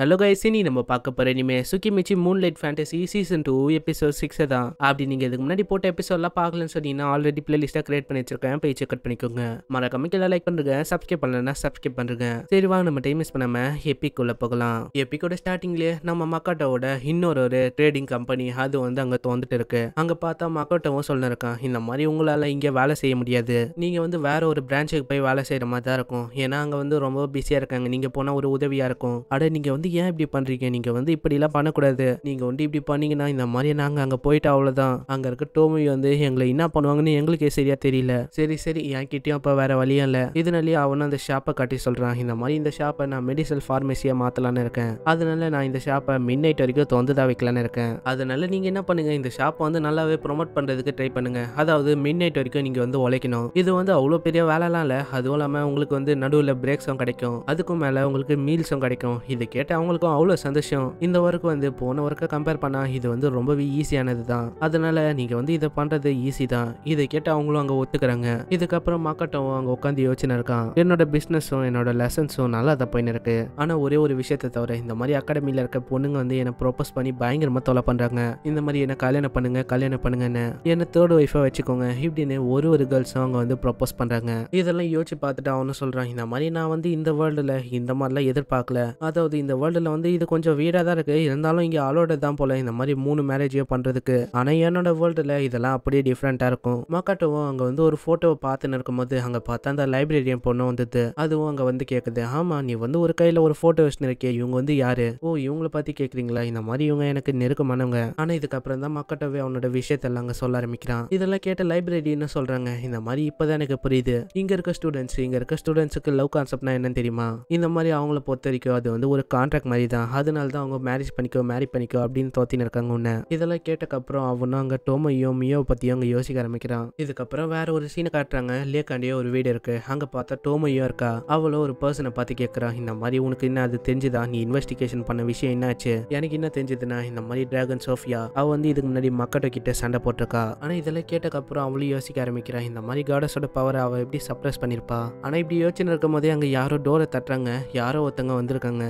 Hello guys இனி நம்ம பார்க்க போகிற இனிமே Tsukimichi moonlight fantasy season two episode six தான். அப்படி நீங்கள் இதுக்கு முன்னாடி போட்ட எபிசோட்லாம் பார்க்கலன்னு சொன்னீங்கன்னா ஆல்ரெடி பிளேலிஸ்ட்டாக கிரியேட் பண்ணி வச்சிருக்கேன் போய் செக் பண்ணிக்கோங்க. மறக்காம கீழே லைக் பண்ணுங்க சப்ஸ்கிரைப் பண்ணலன்னா சப்ஸ்கிரைப் பண்ணுங்க. சரி வாங்க நம்ம டைம் மிஸ் பண்ணாம எப்பிக்குள்ளே போகலாம். எப்பிக்கோட ஸ்டார்டிங்லேயே நம்ம மக்காட்டோட இன்னொரு ஒரு ட்ரேடிங் கம்பெனி அது வந்து அங்கே தோந்துட்டு இருக்கு. அங்கே பார்த்தா மக்காட்டோவும் சொல்லிருக்கான் இந்த மாதிரி உங்களால் இங்கே வேலை செய்ய முடியாது. நீங்கள் வந்து வேற ஒரு பிரான்ச்சுக்கு போய் வேலை செய்கிற மாதிரி தான் இருக்கும். ஏன்னா அங்கே வந்து ரொம்ப பிஸியாக இருக்காங்க. நீங்கள் போனால் ஒரு உதவியாக இருக்கும். அட நீங்கள் வந்து ஏன் இப்படி பண்றீங்க? நீங்க வந்து இப்படி எல்லாம் பண்ணக்கூடாது. நீங்க வந்து இப்படி பண்ணீங்கன்னா இந்த மாதிரி நாங்க அங்க போயிட்டு அவ்வளவுதான். அங்க இருக்க டோமி வந்து எங்களை என்ன பண்ணுவாங்கன்னு எங்களுக்கே சரியா தெரியல. சரி சரி என்கிட்டயும் அப்ப வேற வழியும் இல்ல. இதனாலேயே அவனும் அந்த ஷாப்பை கட்டி சொல்றான். இந்த மாதிரி இந்த ஷாப்பை நான் மெடிசல் ஃபார்மசியா மாற்றலான்னு இருக்கேன். அதனால நான் இந்த ஷாப்பை மின் நைட் வரைக்கும் தொந்ததா வைக்கலான்னு இருக்கேன். அதனால நீங்க என்ன பண்ணுங்க? இந்த ஷாப்பை வந்து நல்லாவே ப்ரொமோட் பண்றதுக்கு ட்ரை பண்ணுங்க. அதாவது மின் நைட் வரைக்கும் நீங்க வந்து உழைக்கணும். இது வந்து அவ்வளோ பெரிய வேலைலாம் இல்லை. அதுவும் இல்லாமல் உங்களுக்கு வந்து நடுவில் பிரேக்ஸும் கிடைக்கும். அதுக்கும் மேலே உங்களுக்கு மீல்ஸும் கிடைக்கும். இது கேட்ட அவங்களுக்கும் அவ்வளோ சந்தோஷம். இந்த ஒர்க் வந்து போன ஒர்க்கை கம்பேர் பண்ணால் இது வந்து ரொம்பவே ஈஸியானது தான். அதனால நீங்கள் வந்து இதை பண்ணுறது ஈஸி தான். இதை கேட்டு அவங்களும் அங்கே ஒத்துக்கிறாங்க. இதுக்கப்புறம் மக்கட்டும் அங்கே உட்காந்து யோசனை இருக்கான் என்னோட பிஸ்னஸும் என்னோட லெசன்ஸும் நல்லா தான் போயின்னு இருக்கு ஆனால் ஒரே ஒரு விஷயத்தை தவிர இந்த மாதிரி அகாடமியில் இருக்க பொண்ணுங்க வந்து என்னை ப்ரோப்போஸ் பண்ணி பயங்கரமாக தொலை பண்ணுறாங்க இந்த மாதிரி என்ன கல்யாணம் பண்ணுங்க கல்யாணம் பண்ணுங்கன்னு. என்ன தேர்ட் ஒய்ஃபாக வச்சுக்கோங்க. இப்படின்னு ஒரு ஒரு கேர்ள்ஸும் அவங்க வந்து ப்ரப்போஸ் பண்ணுறாங்க இதெல்லாம் யோசிச்சு பார்த்துட்டு அவனும் சொல்கிறான் இந்த மாதிரி நான் வந்து இந்த வேர்ல்டில் இந்த மாதிரிலாம் எதிர்பார்க்கல. அதாவது இந்த வேர்ல்டில் வந்து இது கொஞ்சம் வீடாக தான் இருக்குது இருந்தாலும் இங்கே அலோட தான் போல. இந்த மாதிரி மூணு மேரேஜையும் பண்ணுறதுக்கு ஆனால் என்னோட வேர்ல்டில் இதெல்லாம் அப்படியே டிஃப்ரெண்ட்டாக இருக்கும். மக்காட்டுவோம் அங்கே வந்து ஒரு ஃபோட்டோவை பார்த்துன்னு இருக்கும்போது அங்கே பார்த்தா அந்த லைப்ரரியன் பொண்ணு வந்தது அதுவும் அங்கே வந்து கேட்குது ஆமாம் நீ வந்து ஒரு கையில் ஒரு ஃபோட்டோ வச்சுன்னு இருக்கே இவங்க வந்து யாரு? ஓ இவங்கள பற்றி கேட்குறீங்களா இந்த மாதிரி இவங்க எனக்கு நெருக்கமானவங்க. ஆனால் இதுக்கப்புறம் தான் மக்கட்டவே அவனோட விஷயத்தெல்லாம் அங்கே சொல்ல ஆரம்பிக்கிறான். இதெல்லாம் கேட்ட லைப்ரரின்னு சொல்கிறாங்க இந்த மாதிரி இப்போதான் எனக்கு புரியுது. இங்கே இருக்க ஸ்டூடெண்ட்ஸ் இங்கே இருக்க ஸ்டூடெண்ட்ஸுக்கு லவ் கான்செப்ட்னா என்னன்னு தெரியுமா? இந்த மாதிரி அவங்கள பொறுத்த வரைக்கும் அது வந்து ஒரு கான்ட்ராக்ட் மாதிரி தான் அதனால தான் அவங்க மேரேஜ் பண்ணிக்கோ மேரி பண்ணிக்கோ அப்படின்னு தோத்தின்னு இருக்காங்க உன்ன. இதெல்லாம் கேட்டக்கப்புறம் அவனும் அங்கே டோமையோ மியோ பற்றியும் அங்கே யோசிக்க ஆரம்பிக்கிறான். இதுக்கப்புறம் வேற ஒரு சீனை காட்டுறாங்க. லேக்காண்டியோ ஒரு வீடு இருக்கு. அங்கே பார்த்தா டோமையோ இருக்கா. அவளோ ஒரு பர்சனை பார்த்து கேட்குறான் இந்த மாதிரி உனக்கு என்ன அது தெரிஞ்சுதா? நீ இன்வெஸ்டிகேஷன் பண்ண விஷயம் என்னாச்சு? எனக்கு என்ன தெரிஞ்சதுன்னா இந்த மாதிரி டிராகன் சோஃபியா அவ வந்து இதுக்கு முன்னாடி மக்கட்ட கிட்ட சண்டை போட்டிருக்கா. ஆனா இதெல்லாம் கேட்டக்கப்புறம் அவளும் யோசிக்க ஆரம்பிக்கிறா இந்த மாதிரி காடஸோட பவரை அவ எப்படி சப்ரஸ் பண்ணிருப்பா? ஆனா இப்படி யோசனை இருக்கும் போதே அங்க யாரோ டோரை தட்டுறாங்க. யாரோ ஒருத்தங்க வந்திருக்காங்க.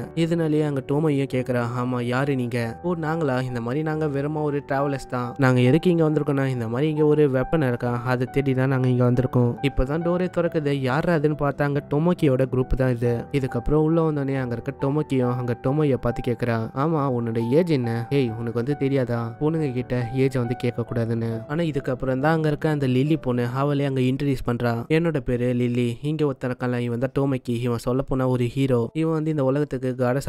இதனாலேயே அங்க டோமையும் கேட்கறா ஆமா யாரு நீங்க? ஓ நாங்களா? இந்த மாதிரி நாங்க வெறுமா ஒரு டிராவலர்ஸ் தான். நாங்க எதுக்கு இங்க வந்திருக்கோம்னா இந்த மாதிரி இங்க ஒரு வெப்பன் இருக்கா? அதை தேடி தான் நாங்க இங்க வந்திருக்கோம். இப்பதான் டோரே திறக்குது. யார் அதுன்னு பார்த்தா அங்க டொமோக்கியோட குரூப் தான் இது. இதுக்கப்புறம் உள்ள வந்தோடனே அங்க இருக்க டொமோக்கியும் அங்க டொமோயை பார்த்து கேட்கறா ஆமா உன்னோட ஏஜ் என்ன? ஏய் உனக்கு வந்து தெரியாதா? பொண்ணுங்க கிட்ட ஏஜ் வந்து கேட்க கூடாதுன்னு ஆனா இதுக்கப்புறம் தான் அங்க இருக்க அந்த லில்லி பொண்ணு அவளே அங்க இன்ட்ரடியூஸ் பண்றா. என்னோட பேரு லில்லி. இங்க ஒருத்தனக்கெல்லாம் இவன் தான் டோமக்கி. இவன் சொல்ல போனா ஒரு ஹீரோ இவன் வந்து இந்த உலகத்துக்கு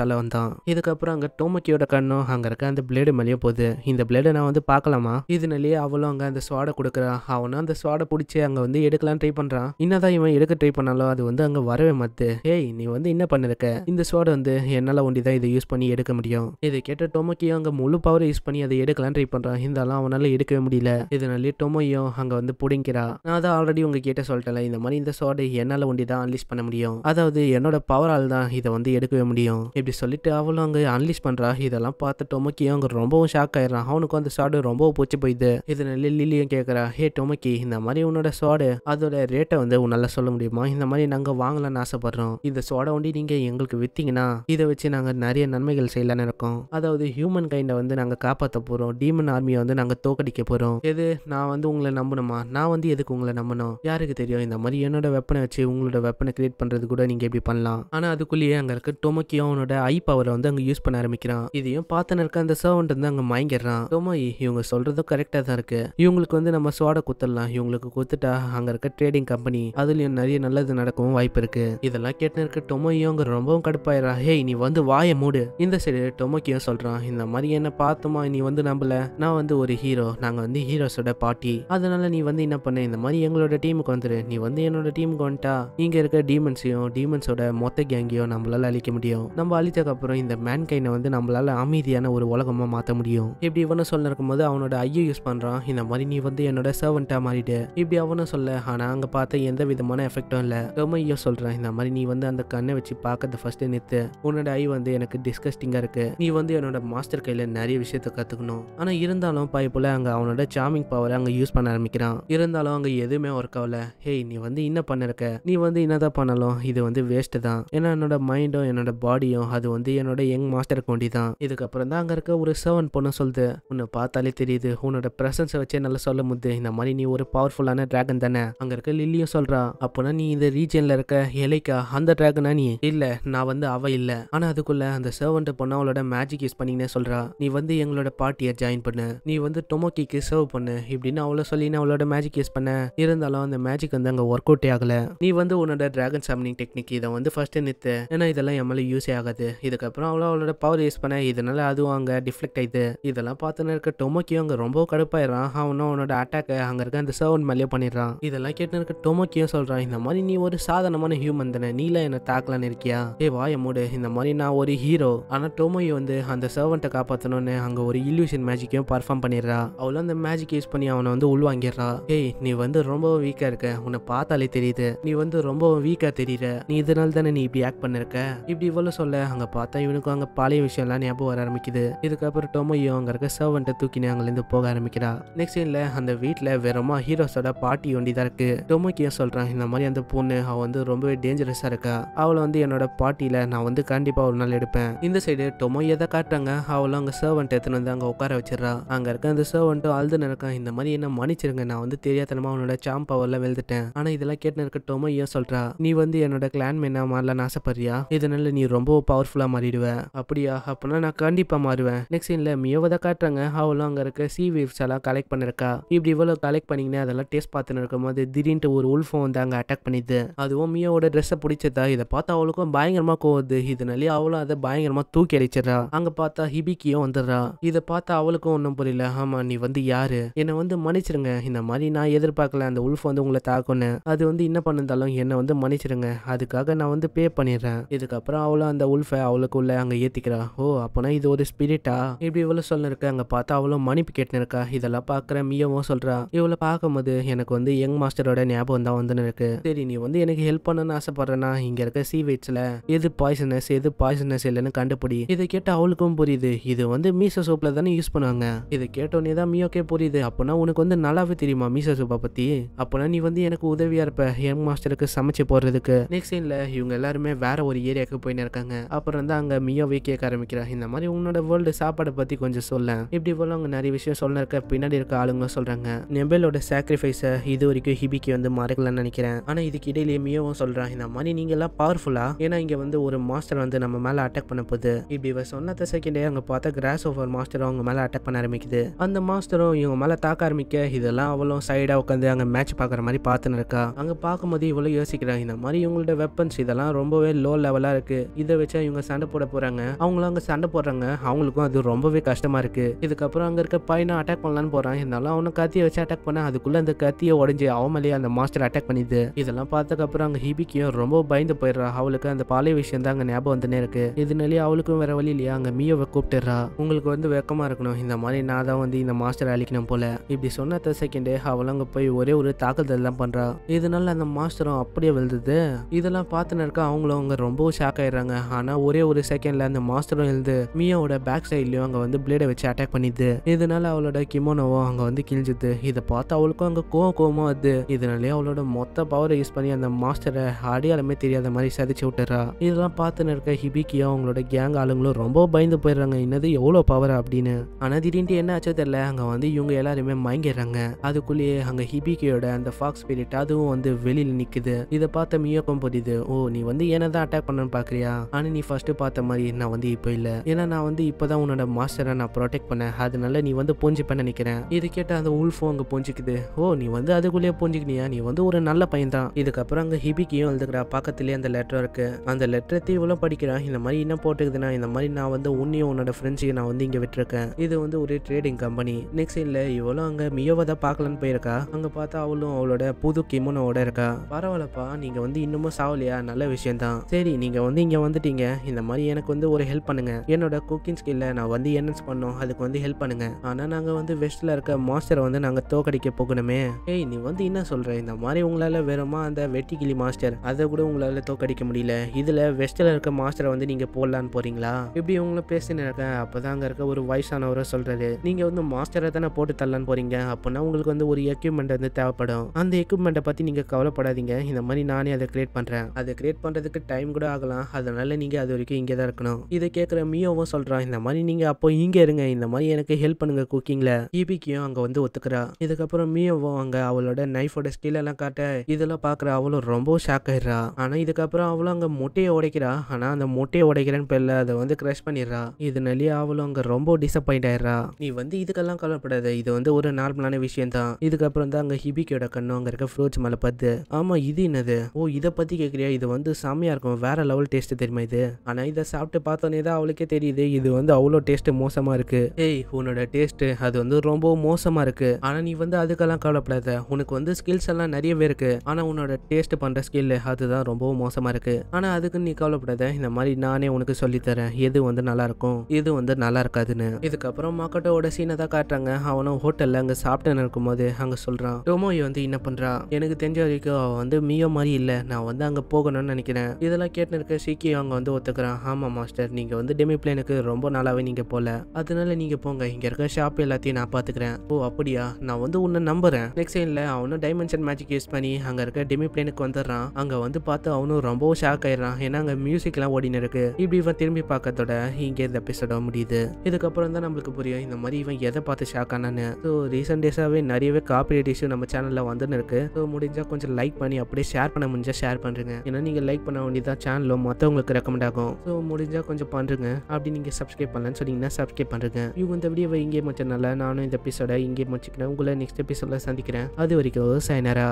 மேலே வந்தான். இதுக்கப்புறம் அங்க டோமக்கியோட கண்ணும் அங்க இருக்க அந்த பிளேடு மேலேயே போகுது. இந்த பிளேடை நான் வந்து பார்க்கலாமா? இதனாலேயே அவளும் அங்க அந்த சுவாடை கொடுக்குறா. அவனும் அந்த சுவாடை பிடிச்சி அங்க வந்து எடுக்கலாம் ட்ரை பண்றான். என்னதான் இவன் எடுக்க ட்ரை பண்ணாலும் அது வந்து அங்க வரவே மாத்து ஏய் நீ வந்து என்ன பண்ணிருக்க? இந்த சுவாடை வந்து என்னால ஒண்டி தான் இதை யூஸ் பண்ணி எடுக்க முடியும். இதை கேட்ட டொமக்கியும் அங்க முழு பவர் யூஸ் பண்ணி அதை எடுக்கலாம் ட்ரை பண்றான். இருந்தாலும் அவனால எடுக்கவே முடியல. இதனாலே டொமோயும் அங்க வந்து புடிங்கிறா நான் தான் ஆல்ரெடி உங்க கிட்ட சொல்லிட்டேன் இந்த மாதிரி இந்த சுவாடை என்னால ஒண்டி தான் அன்லீஸ் பண்ண முடியும். அதாவது என்னோட பவரால் தான் இதை வந்து எடுக்கவே முடியும். இப்படி சொல்லிட்டு அவளும் அங்கே அன்லீஸ் பண்ணுறா இதெல்லாம் பார்த்து டொமக்கி அவங்க ரொம்பவும் ஷாக் ஆயிடுறான் அவனுக்கும் அந்த சாடு ரொம்ப பூச்சி போயிடுது இதனால லில்லியும் கேட்குறா ஹே டொமக்கி இந்த மாதிரி உன்னோட ஸ்வாடு அதோட ரேட்டை வந்து உன்னால சொல்ல முடியுமா? இந்த மாதிரி நாங்கள் வாங்கலாம்னு ஆசைப்படுறோம். இந்த ஸ்வாடை ஒண்டி நீங்கள் எங்களுக்கு விற்றீங்கன்னா இதை வச்சு நாங்கள் நிறைய நன்மைகள் செய்யலாம்னு இருக்கோம். அதாவது ஹியூமன் கைண்டை வந்து நாங்கள் காப்பாற்ற போகிறோம் டீமன் ஆர்மியை வந்து நாங்கள் தோக்கடிக்க போகிறோம் எது? நான் வந்து உங்களை நம்பணுமா? நான் வந்து எதுக்கு உங்களை நம்பணும்? யாருக்கு தெரியும்? இந்த மாதிரி என்னோட வெப்பனை வச்சு உங்களோட வெப்பனை கிரியேட் பண்ணுறது கூட நீங்கள் எப்படி பண்ணலாம். ஆனால் அதுக்குள்ளேயே அங்கே இருக்க டொமக்கியும் அவனோட ஐ பவரை வந்து அங்க யூஸ் பண்ண ஆரம்பிக்கிறான். இதையும் பார்த்து இருக்க அந்த சர்வன்ட் வந்து அங்க மயங்கிடுறான். டொமோய் இவங்க சொல்றதும் கரெக்டா தான் இருக்கு. இவங்களுக்கு வந்து நம்ம சோட குத்துடலாம் இவங்களுக்கு குத்துட்டா அங்க இருக்க ட்ரேடிங் கம்பெனி அதுலயும் நிறைய நல்லது நடக்கவும் வாய்ப்பு இருக்கு. இதெல்லாம் கேட்டு இருக்க டொமோயும் அங்கே ரொம்பவும் கடுப்பாயிரா ஹேய் நீ வந்து வாயை மூடு. இந்த சைடு டொமோக்கியும் சொல்றான். இந்த மாதிரி என்ன பார்த்தோமா? நீ வந்து நம்பல. நான் வந்து ஒரு ஹீரோ நாங்க வந்து ஹீரோஸோட பாட்டி அதனால நீ வந்து என்ன பண்ண? இந்த மாதிரி எங்களோட டீமுக்கு வந்துரு. நீ வந்து என்னோட டீமுக்கு வந்துட்டா. இங்க இருக்க டீமன்ஸையும் டீமன்ஸோட மொத்த கேங்கையும் நம்மளால அழிக்க முடியும். நம்ம அழிச்ச அப்புறம் இந்த மேன் கைனை வந்து நம்மளால அமைதியான ஒரு உலகமா மாற்ற முடியும். இப்படி இவனும் சொல்ல இருக்கும்போது அவனோட ஐயோ யூஸ் பண்றான். இந்த மாதிரி நீ வந்து என்னோட சர்வெண்டா மாறிடு. இப்படி அவனும் சொல்ல ஆனா அங்க பார்த்த எந்த விதமான எஃபெக்டும் இல்ல. ரொம்ப ஐயோ சொல்றான் இந்த மாதிரி நீ வந்து அந்த கண்ணை வச்சு பார்க்கறத ஃபர்ஸ்ட் நிறுத்து. உன்னோட ஐ வந்து எனக்கு டிஸ்கஸ்டிங்கா இருக்கு. நீ வந்து என்னோட மாஸ்டர் கையில நிறைய விஷயத்த கத்துக்கணும். ஆனா இருந்தாலும் பைப்புல அங்க அவனோட சாமிங் பவரை அங்க யூஸ் பண்ண ஆரம்பிக்கிறான். இருந்தாலும் அங்க எதுவுமே ஒர்க் ஆகல. ஹேய் நீ வந்து என்ன பண்ணிருக்க? நீ வந்து என்னதான் பண்ணலாம் இது வந்து வேஸ்ட் தான். ஏன்னா என்னோட மைண்டும் என்னோட பாடியும் அது வந்து என்னோட யங் மாஸ்டருக்கு கொண்டி தான். இதுக்கப்புறம் தான் அங்கே இருக்க ஒரு சர்வன் பொண்ணு சொல்லுது. உன்னை பார்த்தாலே தெரியுது உன்னோட பிரசன்ஸை வச்சே நல்லா சொல்ல முடியுது. இந்த மாதிரி நீ ஒரு பவர்ஃபுல்லான டிராகன் தானே? அங்கே இருக்க லில்லியும் சொல்கிறா அப்போனா நீ இந்த ரீஜியனில் இருக்க எலைக்கா அந்த டிராகனா நீ? இல்லை நான் வந்து அவ இல்லை. ஆனால் அதுக்குள்ளே அந்த சர்வன்ட் பொண்ணு அவளோட மேஜிக் யூஸ் பண்ணினே சொல்கிறா நீ வந்து எங்களோட பார்ட்டியை ஜாயின் பண்ணு. நீ வந்து டொமோக்கிக்கு சர்வ் பண்ணு. இப்படின்னு அவளை சொல்லி நான் அவளோட மேஜிக் யூஸ் பண்ண. இருந்தாலும் அந்த மேஜிக் வந்து அங்கே ஒர்க் அவுட்டே ஆகலை. நீ வந்து உன்னோட டிராகன் சாமினிங் டெக்னிக் இதை வந்து ஃபர்ஸ்ட் நிறுத்து. ஏன்னா இதெல்லாம் என் மேலே யூஸே ஆகாது. இதுக்கப்புறம் அவ்வளோ அவளோட பவர் யூஸ் பண்ண இதனால அதுவும் அங்கே டிஃப்ளெக்ட் ஆயிடுது இதெல்லாம் பார்த்துன்னு இருக்க டொமோக்கியோ அங்கே ரொம்ப கடுப்பாயிடறான். அவனும் அவனோட அட்டாக்கை அங்கே இருக்க அந்த சர்வன் மேலேயே பண்ணிடுறான். இதெல்லாம் கேட்டு இருக்க டொமோக்கியும் சொல்கிறான் இந்த மாதிரி நீ ஒரு சாதாரணமான ஹியூமன் தானே நீல என்ன தாக்கலான்னு இருக்கியா? ஏ வாய மூடு இந்த மாதிரி நான் ஒரு ஹீரோ ஆனால் டொமோயி வந்து அந்த சர்வன்ட்டை காப்பாற்றணும்னு அங்கே ஒரு இல்யூஷன் மேஜிக்கையும் பர்ஃபார்ம் பண்ணிடுறா. அவளும் அந்த மேஜிக் யூஸ் பண்ணி அவனை வந்து உள்வாங்கிடுறா. ஏய் நீ வந்து ரொம்ப வீக்காக இருக்க உன்னை பார்த்தாலே தெரியுது. நீ வந்து ரொம்ப வீக்காக தெரியுற. நீ இதனால தானே நீ இப்படி ஆக்ட் பண்ணிருக்க? இப்படி இவ்வளோ சொல்ல அங்கே பார்த்தா இவனுக்கும் அங்கே பழைய விஷயம்லாம் ஞாபகம் வர ஆரம்பிக்குது. இதுக்கப்புறம் டொமையோ அங்கே இருக்க சர்வன்ட்டை தூக்கினு அங்கேருந்து போக ஆரம்பிக்கிறா. நெக்ஸ்ட் சீனில் அந்த வீட்டில் வெறுமா ஹீரோஸோட பாட்டி ஒண்டி தான் இருக்கு டொமோக்கியோ சொல்கிறான் இந்த மாதிரி அந்த பொண்ணு அவள் வந்து ரொம்பவே டேஞ்சரஸாக இருக்கா. அவளை வந்து என்னோட பாட்டியில் நான் வந்து கண்டிப்பாக ஒரு நாள் எடுப்பேன். இந்த சைடு டொமோயை தான் காட்டுறாங்க. அவளும் அங்கே சர்வன்ட் எடுத்துன்னு வந்து அங்கே உட்கார வச்சிடறா. அங்கே இருக்க அந்த சர்வன்ட்டும் அழுதுன்னு இருக்கான். இந்த மாதிரி என்ன மன்னிச்சிருங்க நான் வந்து தெரியாதனமா அவனோட சாம் பவர்ல வெளுத்துட்டேன் ஆனால் இதெல்லாம் கேட்டு இருக்க டொமோயோ சொல்கிறா நீ வந்து என்னோட கிளான் மேனா மாறலான்னு ஆசைப்படுறியா? இதனால நீ ரொம்ப பவர் பவர்ஃபுல்லாக மாறிடுவேன். அப்படியா? அப்படின்னா நான் கண்டிப்பாக மாறுவேன். நெக்ஸ்ட் சீனில் மியோவை தான் காட்டுறாங்க. அவளும் அங்கே இருக்க சி வேவ்ஸ் எல்லாம் கலெக்ட் பண்ணிருக்கா. இப்படி இவ்வளோ கலெக்ட் பண்ணிங்கன்னா அதெல்லாம் டேஸ்ட் பார்த்துன்னு இருக்கும்போது திடீர்னு ஒரு உல்ஃபம் வந்து அங்கே அட்டாக் பண்ணிது. அதுவும் மியோவோட ட்ரெஸ்ஸை பிடிச்சதா? இதை பார்த்தா அவளுக்கும் பயங்கரமாக கோவுது இதனாலே அவளும் அதை பயங்கரமாக தூக்கி அடிச்சிடறா அங்கே பார்த்தா ஹிபிக்கியும் வந்துடுறா. இதை பார்த்தா அவளுக்கும் ஒன்றும் புரியல. ஆமாம் நீ வந்து யாரு? என்னை வந்து மன்னிச்சிருங்க. இந்த மாதிரி நான் எதிர்பார்க்கல அந்த உல்ஃப் வந்து உங்களை தாக்கணும் அது வந்து என்ன பண்ணிருந்தாலும் என்னை வந்து மன்னிச்சிருங்க. அதுக்காக நான் வந்து பே பண்ணிடுறேன். இதுக்கப்புறம் அவளும் அந்த உல்ஃபை அவளுக்குள்ள அங்க ஏத்திக்கிறா. ஓ அப்போனா இது ஒரு ஸ்பிரிட்டா இப்படி இவ்வளவு சொல்ல இருக்க அங்க பார்த்தா அவளும் மன்னிப்பு கேட்டுன்னு இருக்கா இதெல்லாம் பாக்குற மியவும் சொல்றா. இவளை பார்க்கும்போது எனக்கு வந்து யங் மாஸ்டரோட ஞாபகம் தான் வந்துன்னு இருக்கு சரி நீ வந்து எனக்கு ஹெல்ப் பண்ணணும்னு ஆசைப்படுறேன்னா இங்க இருக்க சீ வெயிட்ஸ்ல எது பாய்சனஸ் எது பாய்சனஸ் இல்லைன்னு கண்டுபிடி. இதை கேட்டு அவளுக்கும் புரியுது. இது வந்து மீசோ சோப்ல தானே யூஸ் பண்ணுவாங்க. இதை கேட்டோன்னே தான் மியோக்கே புரியுது. அப்போனா உனக்கு வந்து நல்லாவே தெரியுமா மீசோ சோப்பை பத்தி? அப்போனா நீ வந்து எனக்கு உதவியா இருப்ப யங் மாஸ்டருக்கு சமைச்சு போடுறதுக்கு. நெக்ஸ்ட் சீன்ல இவங்க எல்லாருமே வேற ஒரு ஏரியாவுக்கு போயின்னு இருக்காங்க. அப்புறம் தான் அங்கே மியோவே கேட்க ஆரம்பிக்கிறா. இந்த மாதிரி உன்னோட வேர்ல்டு சாப்பாடை பத்தி கொஞ்சம் சொல்ல இப்படி போல அவங்க நிறைய விஷயம் சொல்ல இருக்க பின்னாடி இருக்க ஆளுங்க சொல்றாங்க. நெபேலோட சாக்ரிஃபைஸை இது வரைக்கும் ஹிபிக்கு வந்து மறக்கலன்னு நினைக்கிறேன். ஆனா இதுக்கு இடையிலேயே மியோவும் சொல்றான் இந்த மாதிரி நீங்க எல்லாம் பவர்ஃபுல்லா ஏன்னா இங்க வந்து ஒரு மாஸ்டர் வந்து நம்ம மேல அட்டாக் பண்ண போகுது. இப்படி இவ சொன்னத செகண்டே அங்க பார்த்தா கிராஸ் ஓவர் மாஸ்டரும் அவங்க மேலே அட்டாக் பண்ண ஆரம்பிக்குது. அந்த மாஸ்டரும் இவங்க மேல தாக்க ஆரம்பிக்க இதெல்லாம் அவ்வளோ சைடா உட்காந்து அங்க மேட்ச் பாக்குற மாதிரி பார்த்துன்னு இருக்கா. அங்க பார்க்கும்போது இவ்வளவு யோசிக்கிறாங்க இந்த மாதிரி இவங்களோட வெப்பன்ஸ் இதெல்லாம் ரொம்பவே லோ லெவலா இருக்கு. இதை வச்சா இவங்க சண்டை போட போறாங்க அவங்களும் அங்க சண்டை போடுறாங்க. அவங்களுக்கும் அது ரொம்பவே கஷ்டமா இருக்கு. இதுக்கப்புறம் அங்க இருக்க பையனை அட்டாக் பண்ணலான்னு போறான். இருந்தாலும் அவனை கத்தியை வச்சு அட்டாக் பண்ண அதுக்குள்ள அந்த கத்தியை உடஞ்சி அவமலையே அந்த மாஸ்டர் அட்டாக் பண்ணிது இதெல்லாம் பார்த்ததுக்கப்புறம் அங்கே ஹிபிக்கியும் ரொம்ப பயந்து போயிடுறா. அவளுக்கு அந்த பாலை விஷயம் தான் அங்க ஞாபகம் வந்துனே இருக்கு. இதனாலேயே அவளுக்கும் வேற வழி இல்லையா? அங்கே மியோவை கூப்பிட்டுறா உங்களுக்கு வந்து வெக்கமா இருக்கணும். இந்த மாதிரி நான் தான் வந்து இந்த மாஸ்டர் அழிக்கணும் போல. இப்படி சொன்ன செகண்டே அவளும் அங்கே போய் ஒரே ஒரு தாக்குதல் தான் பண்றா. இதனால அந்த மாஸ்டரும் அப்படியே விழுந்தது. இதெல்லாம் பார்த்துன்னு இருக்க அவங்களும் அவங்க ரொம்பவும் ஷாக் ஆயிடுறாங்க. ஆனா ஒரே ஒரு செகண்ட்ல அந்த மாஸ்டரும் எழுந்து மியாவோட பேக் சைட்லயும் அங்க வந்து பிளேடை வச்சு அட்டாக் பண்ணிது. இதனால அவளோட கிமோனோவும் அங்க வந்து கிழிஞ்சுது. இதை பார்த்து அவளுக்கும் அங்க கோவம் கோவமா வருது. இதனாலே அவளோட மொத்த பவரை யூஸ் பண்ணி அந்த மாஸ்டரை அடையாளமே தெரியாத மாதிரி சதிச்சு விட்டுறா. இதெல்லாம் பார்த்துன்னு இருக்க ஹிபிக்கியும் அவங்களோட கேங் ஆளுங்களும் ரொம்ப பயந்து போயிடுறாங்க. என்னது எவ்வளோ பவர் அப்படின்னு. ஆனா திடீர்னு என்ன ஆச்சோ தெரியல. அங்க வந்து இவங்க எல்லாருமே மயங்கிடுறாங்க. அதுக்குள்ளேயே அங்க ஹிபிக்கியோட அந்த ஃபாக்ஸ் ஸ்பிரிட் அதுவும் வந்து வெளியில நிக்குது. இதை பார்த்த மியோக்கம் புரியுது. ஓ நீ வந்து என்ன தான் அட்டாக் பண்ணணும்னு பாக்குறியா ஆனா நீ ஃபர்ஸ்ட் பார்த்த மாதிரி நான் வந்து இப்போ இல்லை. ஏன்னா நான் வந்து இப்போதான் உன்னோட மாஸ்டரை நான் ப்ரொடெக்ட் பண்ணேன். அதனால நீ வந்து புரிஞ்சுப்பேன்னு நினைக்கிறேன். இது கேட்ட அந்த உல்ஃபும் அங்கே புரிஞ்சுக்குது. ஓ நீ வந்து அதுக்குள்ளேயே புரிஞ்சுக்கினியா? நீ வந்து ஒரு நல்ல பையன் தான். இதுக்கப்புறம் அங்கே ஹிபிக்கியும் எழுதுக்கிறா பக்கத்துலயே அந்த லெட்டர் இருக்கு. அந்த லெட்டரை தீவிரம் படிக்கிறான் இந்த மாதிரி என்ன போட்டுக்குதுன்னா இந்த மாதிரி நான் வந்து உன்னையும் உன்னோட ஃப்ரெண்ட்ஸையும் நான் வந்து இங்கே விட்டுருக்கேன். இது வந்து ஒரு ட்ரேடிங் கம்பெனி நெக்ஸ்ட் இல்லை இவளும் அங்கே மியோவை தான் பார்க்கலான்னு போயிருக்கா. அங்கே பார்த்தா அவளும் அவளோட புது கிமோனோட இருக்கா. பரவாயில்லப்பா நீங்கள் வந்து இன்னமும் சாவலையா? நல்ல விஷயம் தான் சரி நீங்கள் வந்து இங்கே வந்துட்டீங்க. இந்த மாதிரி எனக்கு வந்து ஒரு ஹெல்ப் பண்ணுங்க. என்னோட குக்கிங் ஸ்கில்ல நான் வந்து என்ஹான்ஸ் பண்ணோம் அதுக்கு வந்து ஹெல்ப் பண்ணுங்க. ஆனா நாங்க வந்து வெஸ்ட்ல இருக்க மாஸ்டரை வந்து நாங்க தோக்கடிக்க போகணுமே. ஏய் நீ வந்து என்ன சொல்ற? இந்த மாதிரி உங்களால வெறுமா அந்த வெட்டிக்கிளி மாஸ்டர் அதை கூட உங்களால தோக்கடிக்க முடியல. இதுல வெஸ்ட்ல இருக்க மாஸ்டரை வந்து நீங்க போடலான்னு போறீங்களா? இப்படி உங்களை பேசினு இருக்கேன் அப்பதான் அங்க இருக்க ஒரு வயசானவரை சொல்றாரு நீங்க வந்து மாஸ்டரை தானே போட்டு தள்ளலான்னு போறீங்க? அப்படின்னா உங்களுக்கு வந்து ஒரு எக்யூப்மெண்ட் வந்து தேவைப்படும். அந்த எக்யூப்மெண்ட்டை பத்தி நீங்க கவலைப்படாதீங்க. இந்த மாதிரி நானே அதை கிரியேட் பண்றேன். அதை கிரியேட் பண்றதுக்கு டைம் கூட ஆகலாம். அதனால நீங்க அது வரைக்கும் இங்கே தான் இருக்கணும். இதை கேட்குற மியோவும் சொல்கிறான் இந்த மாதிரி நீங்கள் அப்போ இங்கே இருங்க இந்த மாதிரி எனக்கு ஹெல்ப் பண்ணுங்க குக்கிங்கில் ஈபிக்கியும் அங்கே வந்து ஒத்துக்கிறா. இதுக்கப்புறம் மியோவும் அங்கே அவளோட நைஃபோட ஸ்கில் காட்ட இதெல்லாம் பார்க்குற அவளும் ரொம்ப ஷாக் ஆயிடுறா. ஆனால் இதுக்கப்புறம் அவளும் அங்கே முட்டையை உடைக்கிறா. ஆனால் அந்த முட்டையை உடைக்கிறேன்னு பேரில் அதை வந்து கிரஷ் பண்ணிடுறா. இதனாலேயே அவளும் அங்கே ரொம்ப டிசப்பாயிண்ட் ஆயிடுறா. நீ வந்து இதுக்கெல்லாம் கவலைப்படாத. இது வந்து ஒரு நார்மலான விஷயம் தான் இதுக்கப்புறம் தான் அங்கே ஹிபிக்கியோட கண்ணும் அங்கே இருக்க ஃப்ரூட்ஸ் மேலே பார்த்து ஆமாம் இது என்னது? ஓ இதை பற்றி கேட்குறியா? இது வந்து செம்மையா இருக்கும். வேற லெவல் டேஸ்ட் தெரியுமா இது? ஆனா இதை சாப்பிட்டு பார்த்தோன்னே தான் அவளுக்கே தெரியுது இது வந்து அவ்வளோ டேஸ்ட் மோசமா இருக்கு. ஏய் உன்னோட டேஸ்ட் அது வந்து ரொம்ப மோசமா இருக்கு. ஆனா நீ வந்து அதுக்கெல்லாம் கவலைப்படாத. உனக்கு வந்து ஸ்கில்ஸ் எல்லாம் நிறையவே இருக்கு. ஆனா உன்னோட டேஸ்ட் பண்ற ஸ்கில் அதுதான் ரொம்பவும் மோசமா இருக்கு. ஆனா அதுக்கு நீ கவலைப்படாத. இந்த மாதிரி நானே உனக்கு சொல்லி தரேன். எது வந்து நல்லா இருக்கும் எது வந்து நல்லா இருக்காதுன்னு. இதுக்கப்புறம் மாக்கட்டோட சீனை தான் காட்டுறாங்க. அவனும் ஹோட்டல்ல அங்க சாப்பிட்டு இருக்கும்போது அங்க சொல்றான் டோமோய் வந்து என்ன பண்றா? எனக்கு தெரிஞ்ச வரைக்கும் அவன் வந்து மியோ மாதிரி இல்ல. நான் வந்து அங்க போகணும்னு நினைக்கிறேன். இதெல்லாம் கேட்டு இருக்க சீக்கியம் அவங்க வந்து ஒத்துக்கிறான் ஆமாம் மாஸ்டர் நீங்கள் வந்து டெமி பிளேனுக்கு ரொம்ப நாளாகவே நீங்கள் போகல அதனால நீங்கள் போங்க. இங்கே இருக்க ஷாப் எல்லாத்தையும் நான் பார்த்துக்கிறேன். ஓ அப்படியா? நான் வந்து உன்னை நம்புறேன். நெக்ஸ்ட் சைன்ல அவனும் டைமென்ஷன் மேஜிக் யூஸ் பண்ணி அங்கே இருக்க டெமி பிளேனுக்கு வந்துடுறான். அங்கே வந்து பார்த்து அவனும் ரொம்பவும் ஷாக் ஆயிடுறான். ஏன்னா அங்கே மியூசிக்லாம் ஓடினு இருக்கு. இப்படி இவன் திரும்பி பார்க்கறதோட இங்கே இந்த எபிசோட முடியுது. இதுக்கப்புறம் தான் நம்மளுக்கு புரியும் இந்த மாதிரி இவன் எதை பார்த்து ஷாக் ஆனான்னு. ஸோ ரீசெண்ட் டேஸாகவே நிறையவே காப்பிரைட் இஷ்யூ நம்ம சேனலில் வந்துன்னு இருக்கு. ஸோ முடிஞ்சால் கொஞ்சம் லைக் பண்ணி அப்படியே ஷேர் பண்ண முடிஞ்சால் ஷேர் பண்ணுறேங்க ஏன்னா நீங்கள் லைக் பண்ண வேண்டியதான் சேனலும் மற்றவங்களுக்கு ரெக்கமெண்ட் ஆகும். ஸோ முடிஞ்சால் கொஞ்சம் பண்றீங்க அப்படி நீங்கள் சப்ஸ்கிரைப் பண்ணலன்னு சொன்னீங்கன்னா சப்ஸ்கிரைப் பண்ணுறங்க இவங்க இந்த வீடியோவை இங்கே மச்சனால நானும் இந்த எபிசோட இங்கே முடிச்சுக்கிறேன். உங்களை நெக்ஸ்ட் எபிசோட சந்திக்கிறேன். அது வரைக்கும் சைனரா?